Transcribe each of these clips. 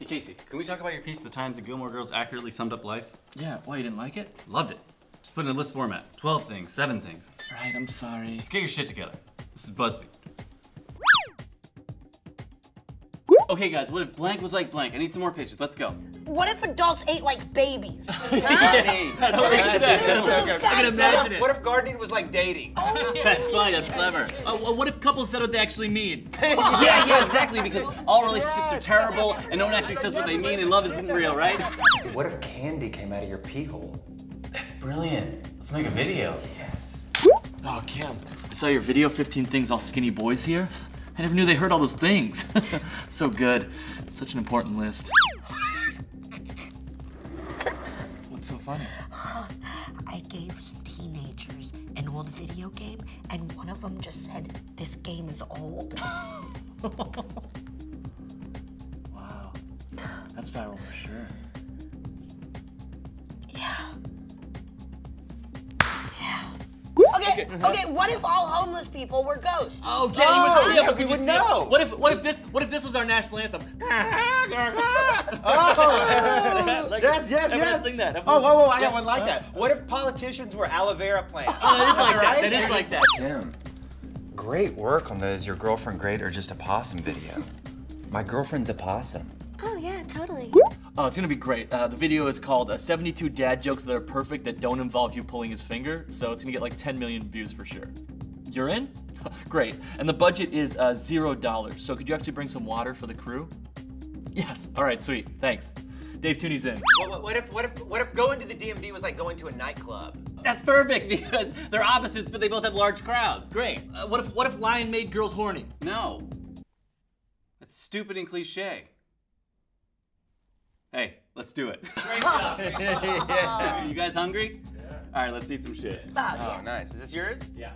Hey Casey, can we talk about your piece, The Times the Gilmore Girls accurately summed up life? Yeah, why, you didn't like it? Loved it. Just put it in a list format. 12 things, 7 things. Right, I'm sorry. Just get your shit together. This is BuzzFeed. Okay guys, what if blank was like blank? I need some more pitches, let's go. What if adults ate like babies? Hey, I can imagine it. What if gardening was like dating? That's fine, that's clever. Uh, what if couples said what they actually mean? yeah, yeah, exactly, because all relationships are terrible and no one actually says what they mean and love isn't real, right? What if candy came out of your pee hole? That's Brilliant. Let's make a video. Yes. Oh, Kim, I saw your video, 15 things all skinny boys here. I never knew they heard all those things. so good. Such an important list. What's so funny? I gave some teenagers an old video game, and one of them just said, This game is old. Wow. That's viral for sure. Yeah. Okay, okay, what if all homeless people were ghosts? Oh, yeah, Oh, you would see yeah, it, but we could you would see know. What if, what if this, what if this was our national anthem? Oh. Like, Yes, yes, everyone yes. Sing that. Oh, whoa, whoa, I Yeah. got one like that. What if politicians were aloe vera plants? Oh, that is like that. Right? That is like that. Kim, great work on the Is Your Girlfriend Great or Just a Possum video. My girlfriend's a possum. Oh, yeah, totally. Oh, it's gonna be great. Uh, the video is called uh, 72 Dad Jokes That Are Perfect That Don't Involve You Pulling His Finger, so it's gonna get like 10 million views for sure. You're in? great. And the budget is uh, zero dollars, so could you actually bring some water for the crew? Yes. All right, sweet. Thanks. Dave Tooney's in. What, what, what if what if what if going to the DMV was like going to a nightclub? That's perfect because they're opposites, but they both have large crowds. Great. Uh, what if what if Lion made girls horny? No. That's stupid and cliche. Hey, let's do it. You guys hungry? Yeah. All right, let's eat some shit. Oh, ah, nice. Is this yours? Yeah.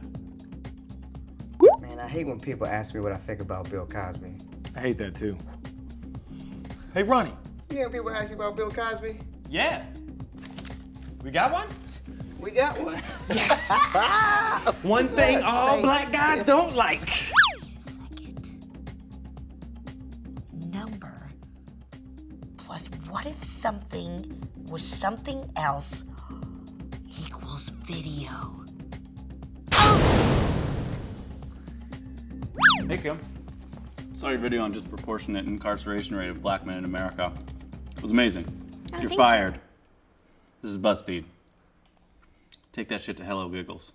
Man, I hate when people ask me what I think about Bill Cosby. I hate that too. Hey, Ronnie. You hear people ask you about Bill Cosby? Yeah. We got one? We got one. One thing all black guys don't like. Plus what if something was something else equals video? Hey, Kim. Saw your video on disproportionate incarceration rate of black men in America. It was amazing. Oh, You're thank you. fired. This is BuzzFeed. Take that shit to Hello Giggles.